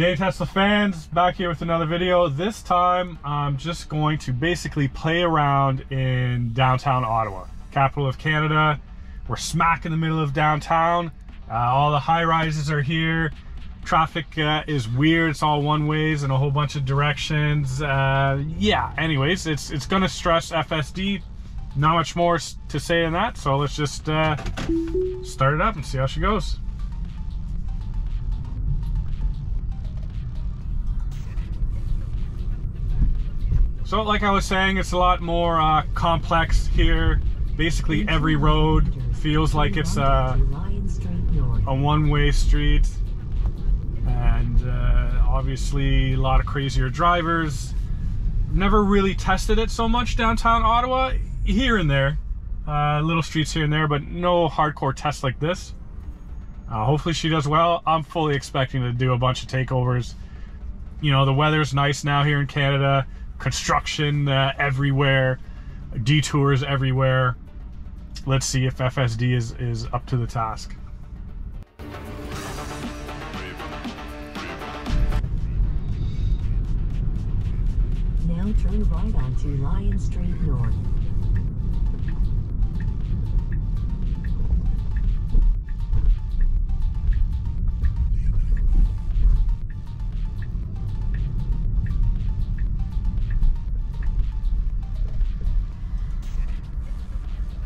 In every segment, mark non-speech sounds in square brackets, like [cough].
Day Tesla fans, back here with another video. This time, I'm just going to basically play around in downtown Ottawa, capital of Canada. We're smack in the middle of downtown. Uh, all the high rises are here. Traffic uh, is weird. It's all one ways in a whole bunch of directions. Uh, yeah, anyways, it's, it's gonna stress FSD. Not much more to say in that, so let's just uh, start it up and see how she goes. So like I was saying, it's a lot more uh, complex here. Basically every road feels like it's a, a one-way street. And uh, obviously a lot of crazier drivers. Never really tested it so much downtown Ottawa. Here and there. Uh, little streets here and there, but no hardcore tests like this. Uh, hopefully she does well. I'm fully expecting to do a bunch of takeovers. You know, the weather's nice now here in Canada construction uh, everywhere, detours everywhere. Let's see if FSD is, is up to the task. Now turn right onto Lyon Street North.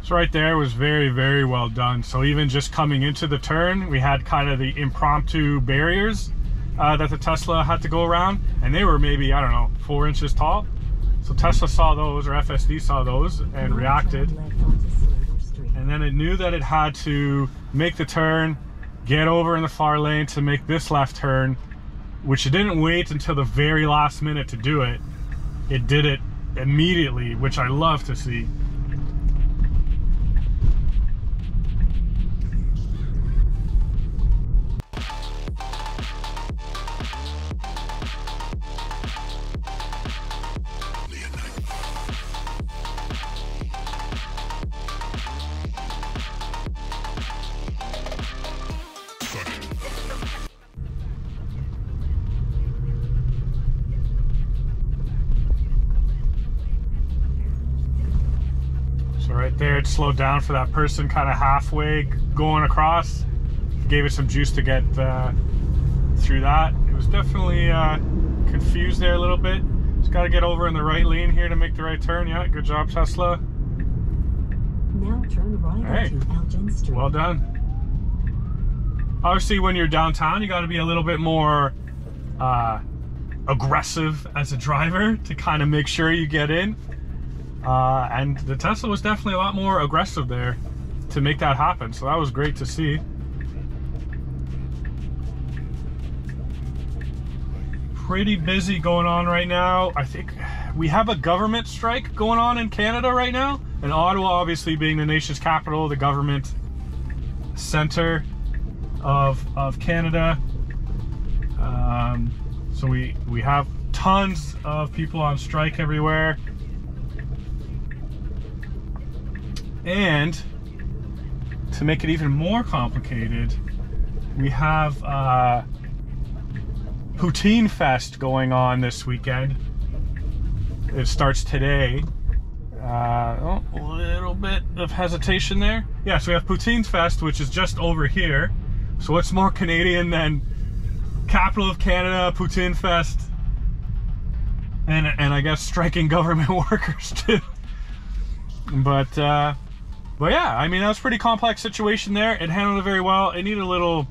So right there was very, very well done. So even just coming into the turn, we had kind of the impromptu barriers uh, that the Tesla had to go around. And they were maybe, I don't know, four inches tall. So Tesla saw those, or FSD saw those, and reacted. And then it knew that it had to make the turn, get over in the far lane to make this left turn, which it didn't wait until the very last minute to do it. It did it immediately, which I love to see. Right slowed down for that person kind of halfway going across. Gave it some juice to get uh, through that. It was definitely uh, confused there a little bit. Just got to get over in the right lane here to make the right turn. Yeah good job Tesla. Now turn right hey, Elgin Street. well done. Obviously when you're downtown you got to be a little bit more uh, aggressive as a driver to kind of make sure you get in uh, and the Tesla was definitely a lot more aggressive there to make that happen. So that was great to see. Pretty busy going on right now. I think we have a government strike going on in Canada right now. And Ottawa, obviously being the nation's capital, the government center of, of Canada. Um, so we, we have tons of people on strike everywhere. And to make it even more complicated, we have uh, Poutine Fest going on this weekend. It starts today. Uh, oh, a little bit of hesitation there. Yeah, so we have Poutine Fest, which is just over here. So what's more Canadian than capital of Canada, Poutine Fest, and and I guess striking [laughs] government workers too. But uh, but yeah, I mean, that was pretty complex situation there. It handled it very well. It needed a little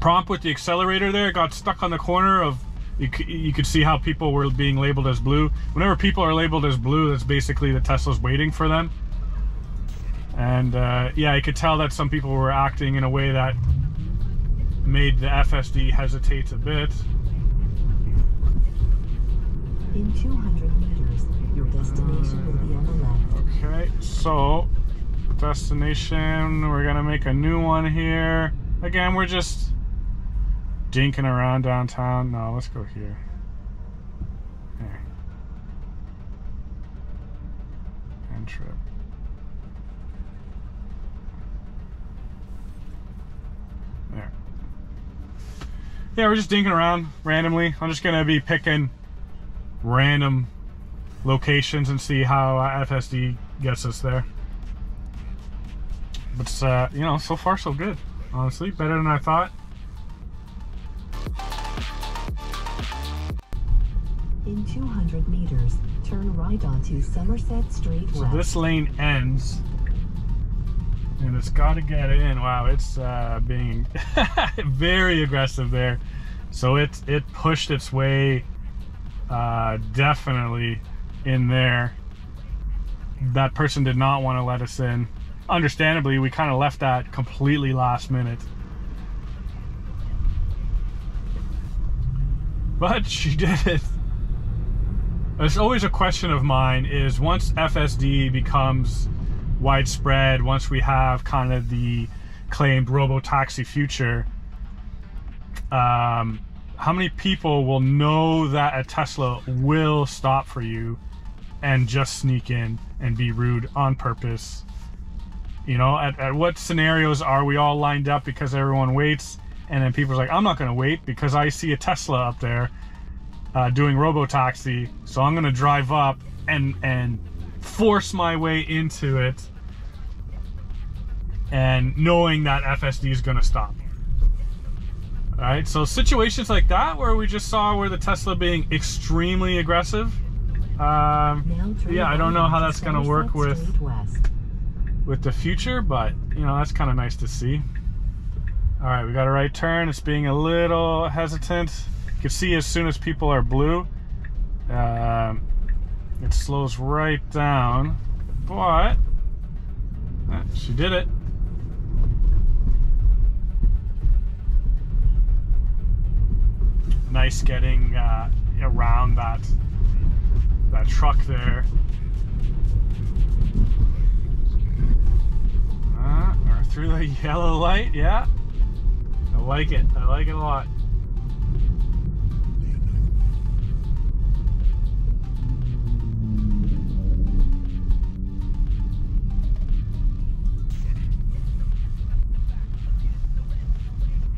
prompt with the accelerator there. It got stuck on the corner of, you, you could see how people were being labeled as blue. Whenever people are labeled as blue, that's basically the Tesla's waiting for them. And uh, yeah, you could tell that some people were acting in a way that made the FSD hesitate a bit. In 200 meters, your destination will be on the left. Okay, so destination. We're gonna make a new one here. Again, we're just dinking around downtown. No, let's go here. There. And trip. There. yeah, we're just dinking around randomly. I'm just gonna be picking random locations and see how FSD gets us there. But uh, you know, so far so good. Honestly, better than I thought. In 200 meters, turn right onto Somerset Street So West. this lane ends, and it's got to get in. Wow, it's uh, being [laughs] very aggressive there. So it it pushed its way uh, definitely in there. That person did not want to let us in. Understandably, we kind of left that completely last minute. But she [laughs] did it. It's always a question of mine is once FSD becomes widespread, once we have kind of the claimed robo-taxi future, um, how many people will know that a Tesla will stop for you and just sneak in and be rude on purpose? You know, at, at what scenarios are we all lined up because everyone waits and then people's like, I'm not going to wait because I see a Tesla up there uh, doing robo-taxi, so I'm gonna drive up and and force my way into it, and knowing that FSD is gonna stop. All right, so situations like that where we just saw where the Tesla being extremely aggressive. Um, yeah, I don't know how that's gonna work with. With the future, but you know that's kind of nice to see. All right, we got a right turn. It's being a little hesitant. You can see as soon as people are blue, um, it slows right down. But uh, she did it. Nice getting uh, around that that truck there. Through the [laughs] yellow light, yeah. I like it. I like it a lot.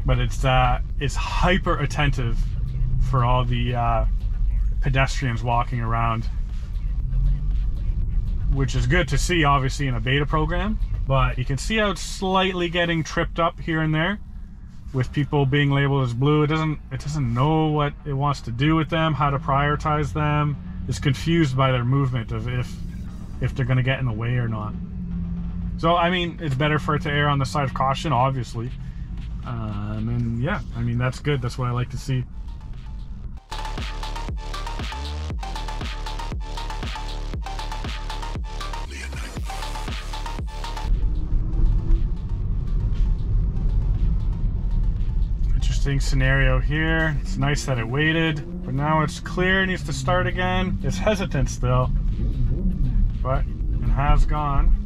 But it's uh it's hyper attentive for all the uh, pedestrians walking around which is good to see obviously in a beta program but you can see how it's slightly getting tripped up here and there with people being labeled as blue. It doesn't it doesn't know what it wants to do with them how to prioritize them. It's confused by their movement of if if they're going to get in the way or not. So i mean it's better for it to err on the side of caution obviously. Um, and yeah i mean that's good. That's what i like to see interesting scenario here. It's nice that it waited, but now it's clear. It needs to start again. It's hesitant still, but it has gone.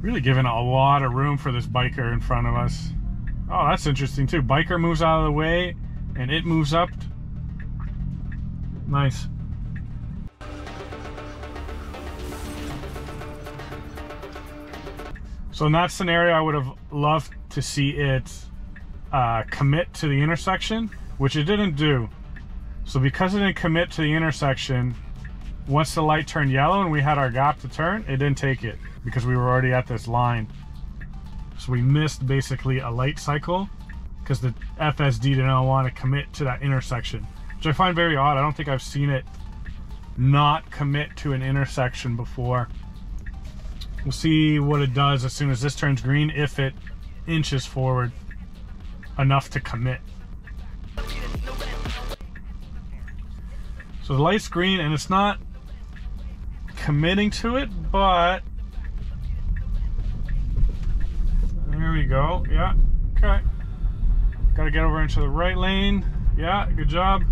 Really giving a lot of room for this biker in front of us. Oh, that's interesting too. Biker moves out of the way and it moves up Nice. So in that scenario, I would have loved to see it uh, commit to the intersection, which it didn't do. So because it didn't commit to the intersection, once the light turned yellow and we had our gap to turn, it didn't take it because we were already at this line. So we missed basically a light cycle because the FSD didn't want to commit to that intersection which I find very odd. I don't think I've seen it not commit to an intersection before. We'll see what it does as soon as this turns green, if it inches forward enough to commit. So the light's green and it's not committing to it, but there we go. Yeah, okay. Got to get over into the right lane. Yeah, good job.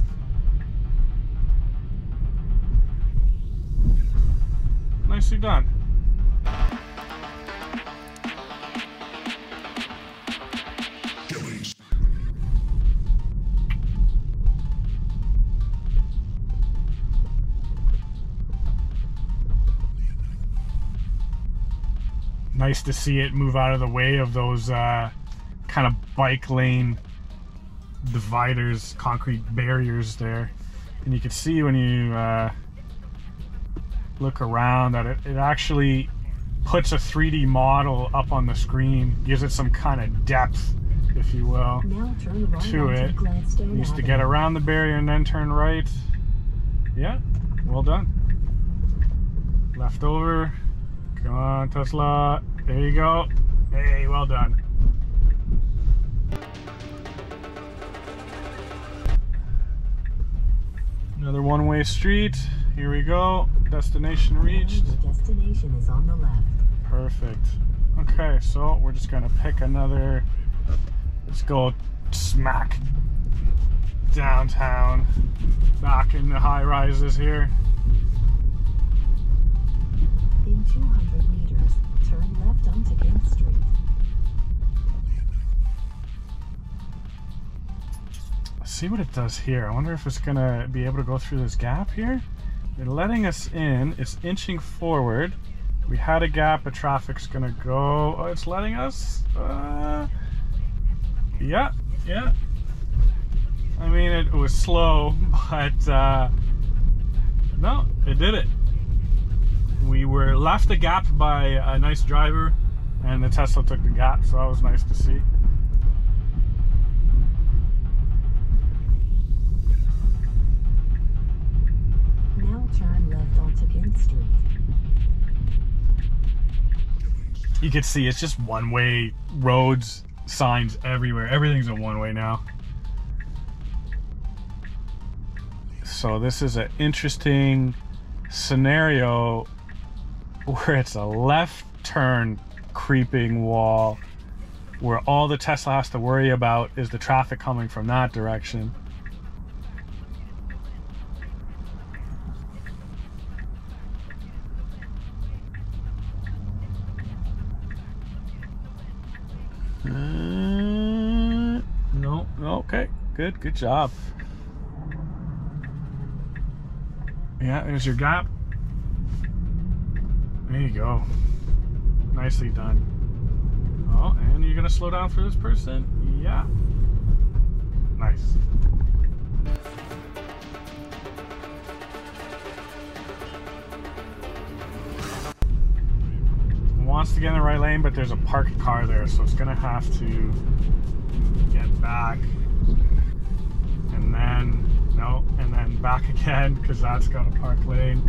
nicely done. Nice to see it move out of the way of those uh, kind of bike lane dividers, concrete barriers there. And you can see when you uh, look around that it, it actually puts a 3D model up on the screen, gives it some kind of depth, if you will. To it. Used to get around the barrier and then turn right. Yeah, well done. Left over. Come on, Tesla. There you go. Hey, well done. Another one-way street. Here we go. Destination reached. Destination is on the left. Perfect. Okay, so we're just gonna pick another. Let's go smack downtown. Back in the high rises here. In 200 meters, turn left onto King Street. Let's see what it does here. I wonder if it's gonna be able to go through this gap here. They're letting us in. It's inching forward. We had a gap, but traffic's gonna go. Oh, it's letting us. Uh, yeah, yeah. I mean, it was slow, [laughs] but uh, no, it did it. We were left a gap by a nice driver, and the Tesla took the gap, so that was nice to see. Turn left onto Street. you can see it's just one way roads signs everywhere. Everything's a one way now. So this is an interesting scenario where it's a left turn creeping wall where all the tesla has to worry about is the traffic coming from that direction good, good job. Yeah, there's your gap. There you go. Nicely done. Oh, and you're gonna slow down for this person? Yeah. Nice. Wants to get in the right lane, but there's a parked car there, so it's gonna have to get back then no and then back [laughs] again because that's got a park lane.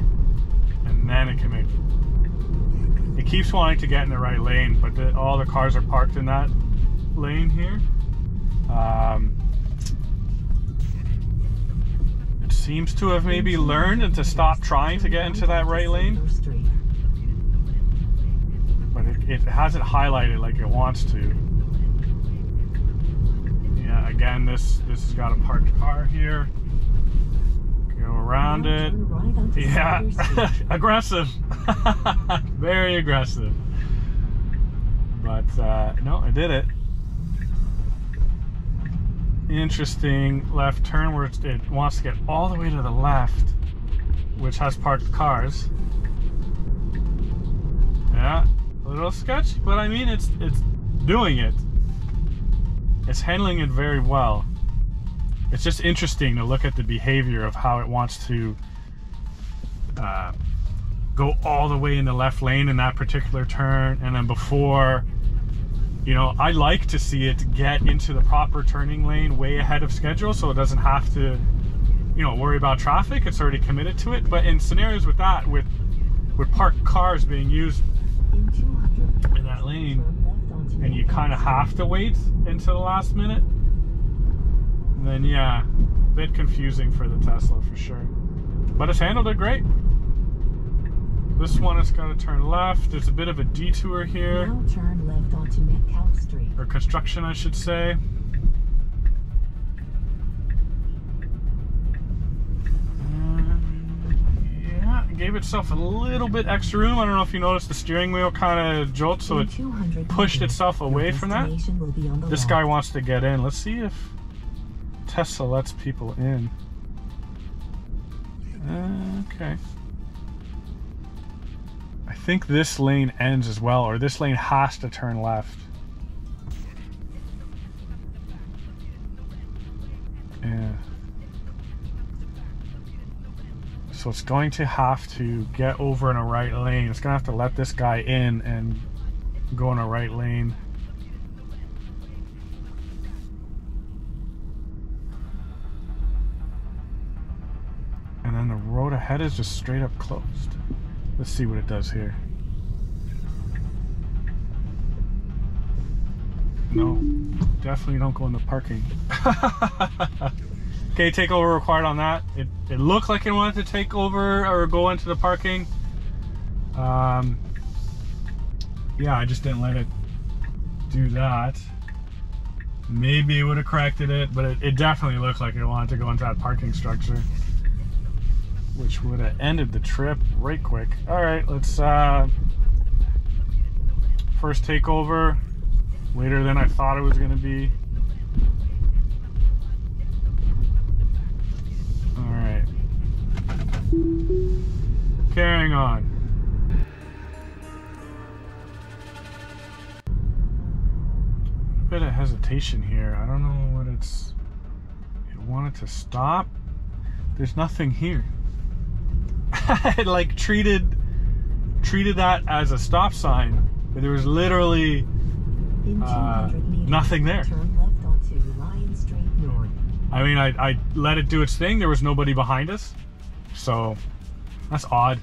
And then it can make it keeps wanting to get in the right lane but the, all the cars are parked in that lane here. Um, it seems to have maybe learned and to stop trying to get into that right lane. But it, it hasn't highlighted like it wants to. Again, this this has got a parked car here. Go around it. right Yeah, [laughs] aggressive, [laughs] very aggressive. But uh, no, I did it. Interesting left turn where it wants to get all the way to the left, which has parked cars. Yeah, a little sketchy, but I mean it's it's doing it. It's handling it very well. It's just interesting to look at the behavior of how it wants to uh, go all the way in the left lane in that particular turn, and then before, you know, I like to see it get into the proper turning lane way ahead of schedule, so it doesn't have to, you know, worry about traffic. It's already committed to it. But in scenarios with that, with with parked cars being used In that lane, and you kind of have to wait until the last minute, then yeah, a bit confusing for the Tesla for sure. But it's handled it great. This one is going to turn left. There's a bit of a detour here, Now turn left onto Metcalfe Street. or construction, I should say. Gave itself a little bit extra room. I don't know if you noticed the steering wheel kind of jolts, so it pushed itself away from that. destination will be on the This guy wants to get in. Let's see if Tesla lets people in. Okay. I think this lane ends as well, or this lane has to turn left. Yeah. So it's going to have to get over in a right lane. It's going to have to let this guy in and go in a right lane. And then the road ahead is just straight up closed. Let's see what it does here. No, definitely don't go in the parking. [laughs] okay, takeover required on that. It, it looked like it wanted to take over or go into the parking. Um, yeah, I just didn't let it do that. Maybe it would have corrected it, but it, it definitely looked like it wanted to go into that parking structure which would have ended the trip right quick. All right, let's uh, first takeover later than I thought it was going to be. Carrying on. A bit of hesitation here. I don't know what it's. It wanted to stop. There's nothing here. [laughs] I like treated treated that as a stop sign, but there was literally Uh, nothing there. Turn left onto Lyon Street North. I mean I, I let it do its thing. There was nobody behind us. So that's odd.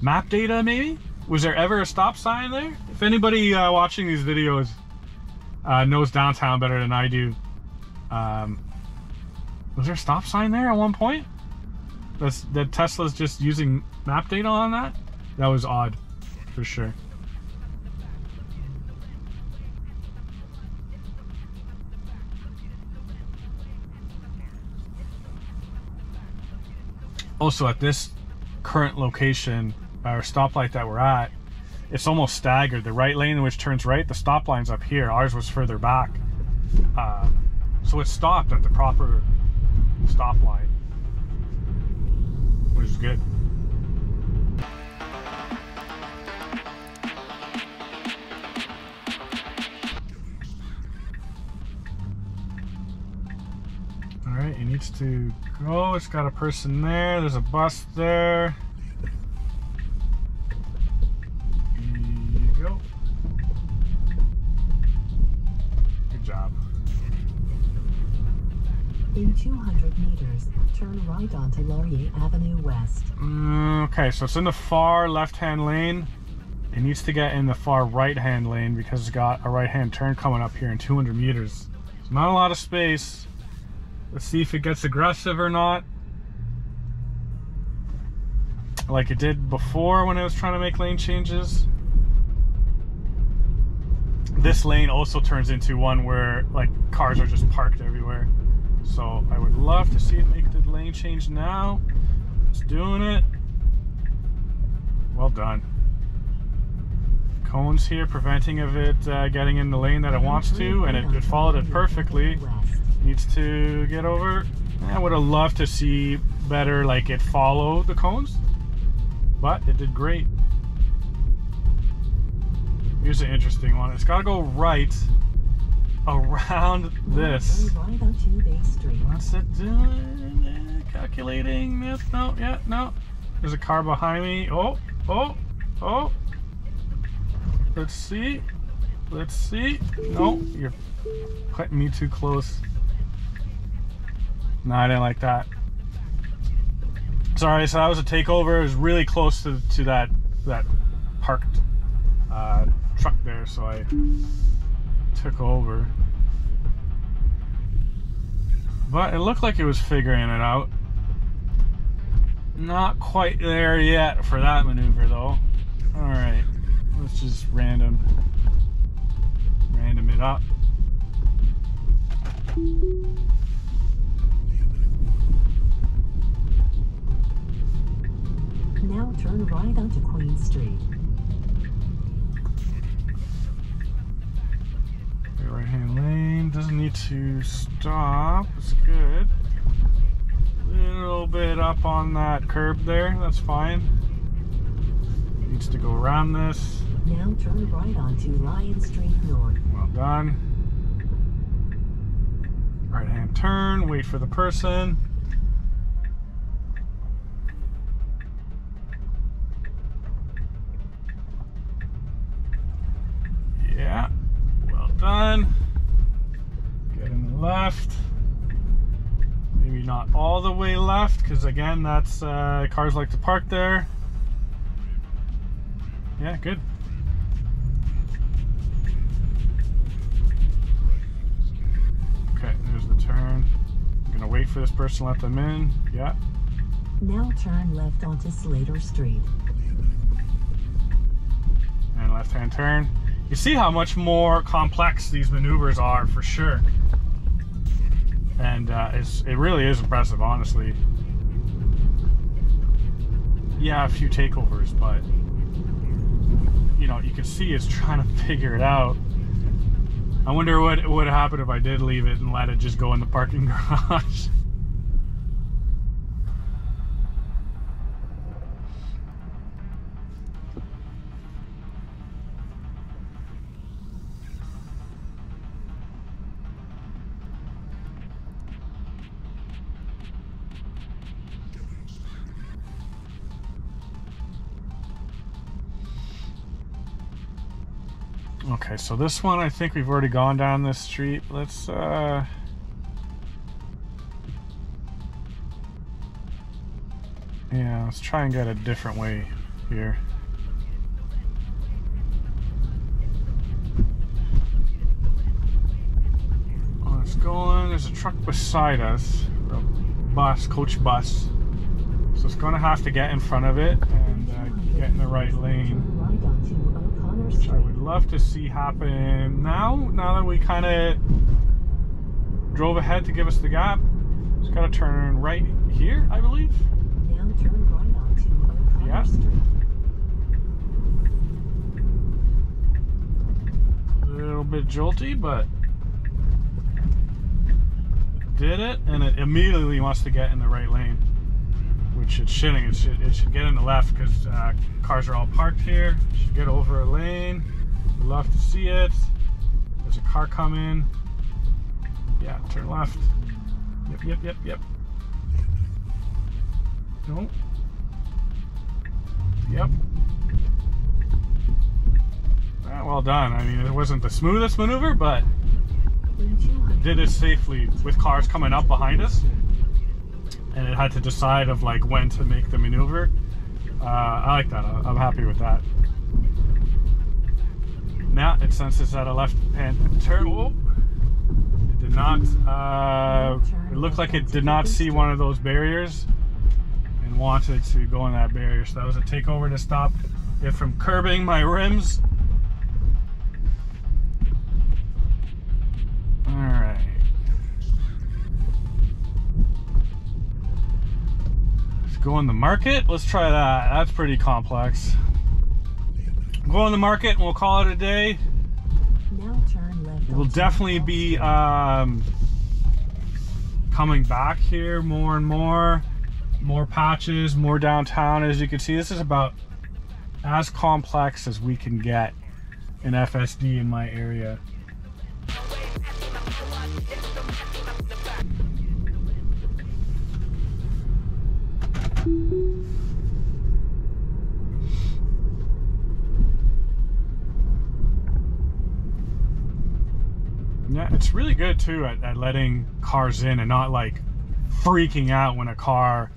Map data maybe? Was there ever a stop sign there? If anybody uh, watching these videos uh, knows downtown better than I do, um, was there a stop sign there at one point? That's that Tesla's just using map data on that? That was odd, for sure. Also, at this current location, our stoplight that we're at, it's almost staggered. The right lane, which turns right, the stop line's up here. Ours was further back. Uh, so it stopped at the proper stop line, which is good. Needs to go. It's got a person there. There's a bus there. Here go. Good job. In 200 meters, turn right onto Laurier Avenue West. Mm, Okay, so it's in the far left-hand lane. It needs to get in the far right-hand lane because it's got a right-hand turn coming up here in 200 meters. It's not a lot of space. Let's see if it gets aggressive or not. Like it did before when I was trying to make lane changes. This lane also turns into one where like cars are just parked everywhere. So I would love to see it make the lane change now. It's doing it. Well done. Cones here preventing of it uh, getting in the lane that it wants to, and it, it followed it perfectly. Needs to get over. I would have loved to see better, like it follow the cones, but it did great. Here's an interesting one. It's got to go right around this. What's it doing? Calculating this? No, yeah, no. There's a car behind me. Oh, oh, oh. Let's see. Let's see. No, you're putting me too close. No, I didn't like that. Sorry, so that was a takeover. It was really close to, to that that parked uh, truck there, so I took over. But it looked like it was figuring it out. Not quite there yet for that maneuver though. Alright, let's just random random it up. Now turn right onto Queen Street. Right hand lane doesn't need to stop. It's good. Little bit up on that curb there. That's fine. Needs to go around this. Now turn right onto Lyon Street North. Well done. Right hand turn, wait for the person. Left, because again, that's uh, cars like to park there. Yeah, good. Okay, there's the turn. I'm gonna wait for this person, let them in. Yeah. Now turn left onto Slater Street. And left hand turn. You see how much more complex these maneuvers are for sure. And uh, it's, it really is impressive, honestly. Yeah, a few takeovers, but you know, you can see it's trying to figure it out. I wonder what would happen if I did leave it and let it just go in the parking [laughs] garage. Okay, so this one I think we've already gone down this street. Let's uh Yeah, let's try and get a different way here. Oh, it's going. There's a truck beside us, a bus, coach bus. So it's going to have to get in front of it and uh, get in the right lane. Turn right onto O'Connor Which I would love to see happen now. Now that we kind of drove ahead to give us the gap, just got to turn right here, I believe. Now turn right onto O'Connor Yeah. Street. A little bit jolty, but did it, and it immediately wants to get in the right lane, which it shouldn't. It should, it should get in the left because uh, cars are all parked here. It should get over a lane. We'd love to see it. There's a car coming. Yeah, turn left. Yep, yep, yep, yep. No. Yep. Ah, well done. I mean, it wasn't the smoothest maneuver, but did it safely with cars coming up behind us. And it had to decide of like when to make the maneuver. Uh, I like that. I'm happy with that. Now it senses at a left hand turn. Whoa. It did not. Uh, it looked like it did not see one of those barriers and wanted to go in that barrier. So that was a takeover to stop it from curbing my rims. Go in the market. Let's try that. That's pretty complex. Go in the market and we'll call it a day. Now turn left We'll definitely be um, coming back here more and more. More patches, more downtown. As you can see, this is about as complex as we can get in FSD in my area. It's really good too at, at letting cars in and not like freaking out when a car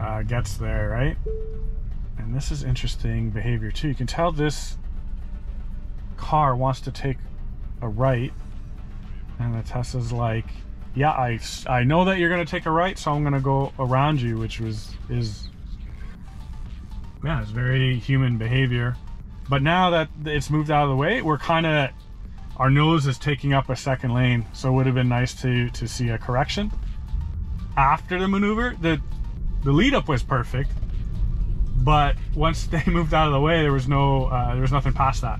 uh, gets there, right? And this is interesting behavior too. You can tell this car wants to take a right, and the Tesla's like, "Yeah, I I know that you're gonna take a right, so I'm gonna go around you," which was is yeah, it's very human behavior. But now that it's moved out of the way, we're kind of our nose is taking up a second lane, so it would have been nice to to see a correction after the maneuver. The the lead up was perfect, but once [laughs] they moved out of the way, there was no uh, there was nothing past that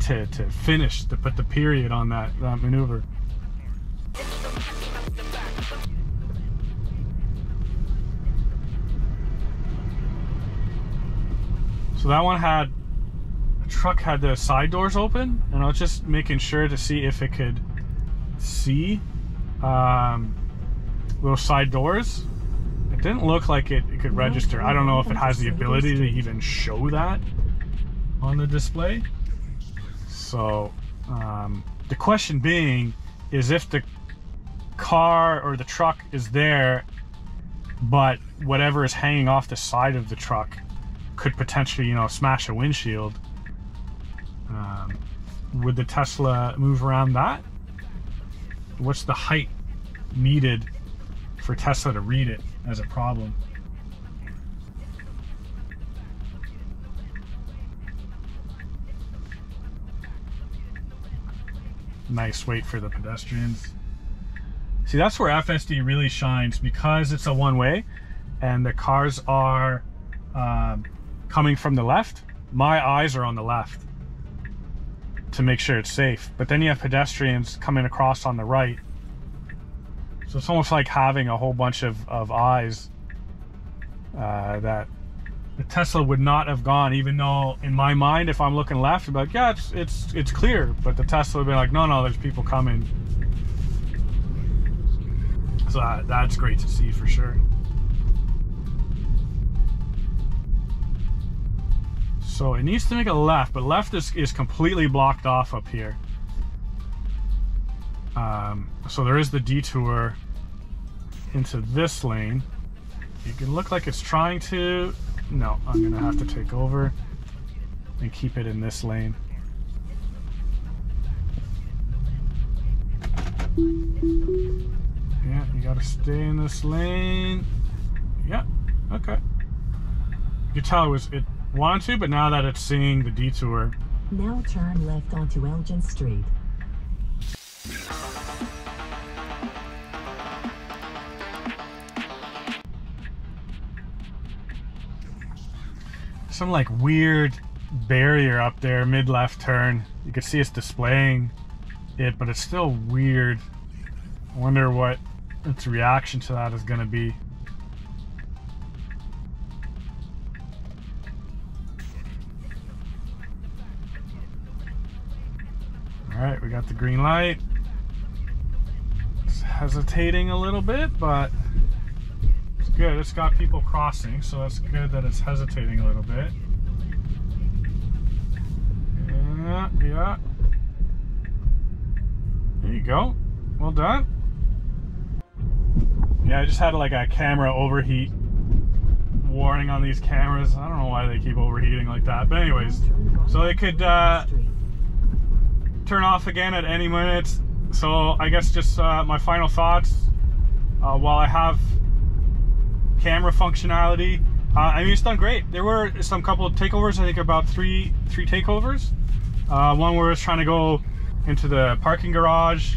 to to finish to put the period on that that maneuver. So that one had truck had the side doors open, and I was just making sure to see if it could see um, those side doors. It didn't look like it, it could register. I don't know if it has the ability to even show that on the display. So um, the question being is if the car or the truck is there, but whatever is hanging off the side of the truck could potentially, you know, smash a windshield. Um, would the Tesla move around that? What's the height needed for Tesla to read it as a problem? Nice wait for the pedestrians. See, that's where FSD really shines because it's a one way and the cars are um, coming from the left. My eyes are on the left to make sure it's safe. But then you have pedestrians coming across on the right. So it's almost like having a whole bunch of, of eyes uh, that the Tesla would not have gone, even though in my mind, if I'm looking left, I'd be like, yeah, it's it's it's clear. But the Tesla would be like, no, no, there's people coming. So that, that's great to see for sure. So it needs to make a left, but left is, is completely blocked off up here. Um, so there is the detour into this lane. It can look like it's trying to. No, I'm gonna have to take over and keep it in this lane. Yeah, you gotta stay in this lane. Yeah, okay. You tell it was it wanted to, but now that it's seeing the detour, Now turn left onto Elgin Street. some like weird barrier up there mid left turn. You can see it's displaying it, but it's still weird. I wonder what its reaction to that is going to be. Got the green light. It's hesitating a little bit, but it's good. It's got people crossing, so it's good that it's hesitating a little bit. Yeah, yeah. There you go. Well done. Yeah, I just had like a camera overheat warning on these cameras. I don't know why they keep overheating like that. But anyways, so they could uh. Turn off again at any minute. So I guess just uh, my final thoughts. Uh, while I have camera functionality, uh, I mean it's done great. There were some couple of takeovers. I think about three three takeovers. Uh, one where it's trying to go into the parking garage,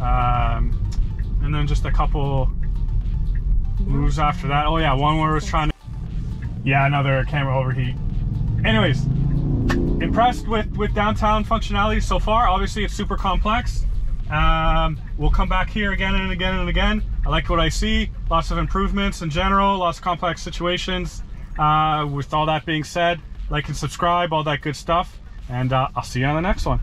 um, and then just a couple moves after that. Oh yeah, one where it was trying to. Yeah, another camera overheat. Anyways, impressed with with downtown functionality so far. Obviously, it's super complex. Um, we'll come back here again and again and again. I like what I see. Lots of improvements in general. Lots of complex situations. Uh, with all that being said, like and subscribe, all that good stuff. And uh, I'll see you on the next one.